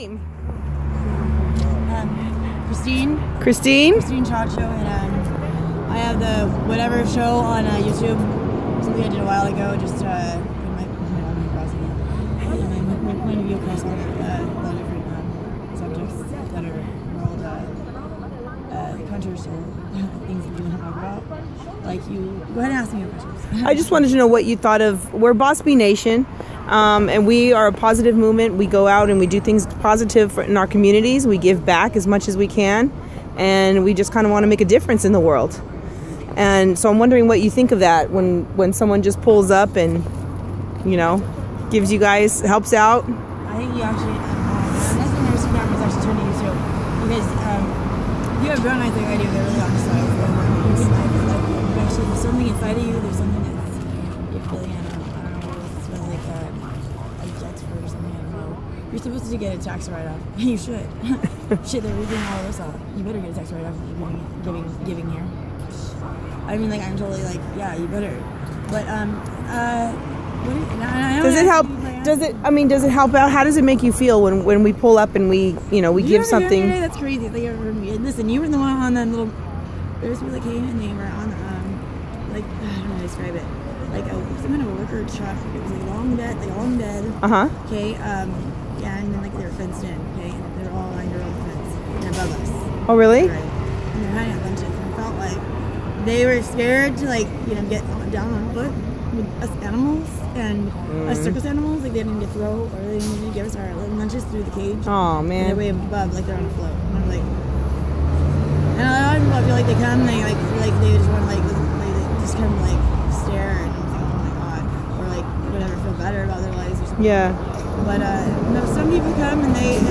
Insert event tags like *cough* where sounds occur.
name? Um, Christine, Christine? Christine Chacho, and um, I have the whatever show on uh, YouTube. Something I did a while ago. Just uh, put my my my, my point of view across all the, uh, different um, subjects that are world uh, uh, controversial *laughs* things that you want to talk about. Like you, go ahead and ask me your questions. I just wanted to know what you thought of. We're Boss Bee Nation, um, and we are a positive movement. We go out and we do things positive for, in our communities. We give back as much as we can, and we just kind of want to make a difference in the world. And so I'm wondering what you think of that when when someone just pulls up and you know gives you guys helps out. I think you actually, um, uh, that's the nursing program is actually turning you to because um, you have grown, I think, I do. Really honest. Feel like actually, there's something inside of you. There's something that's you're feeling. I don't, I don't know. It's feeling like a, a Jetsford or something. I don't know. You're supposed to get a tax write-off. *laughs* you should. *laughs* Shit, they're reading all this off. You better get a tax write-off. if you're Giving, giving, here. I mean, like I'm totally like, yeah, you better. But um, uh, what do you, no, no, no, Does it help? Does it? I mean, does it help out? How does it make you feel when when we pull up and we you know we You give something? today? That's crazy. They ever heard me. And listen, you were the one on that little. There was that came and they were on um, like *sighs* I don't know how to describe it. Like a some kind of a worker truck. It was a long bed, like long bed. Uh huh. Okay. Um. Yeah, and then like they were fenced in. Okay, and they're all under on the fence and above us. Oh really? Right. And they're hiding out lunches. And I felt like they were scared to like you know get down on foot with us animals and us Mm. circus animals. Like they didn't get to throw or they didn't even give us our little lunches through the cage. Oh And they're way above, like they're on a float. And I'm like, and a lot of people, I feel like they come, and they like, like they just want to like, like they just come like stare, and I'm like, oh my god, or like whatever, feel better about their lives or something. Yeah. But uh, no, some people come and they and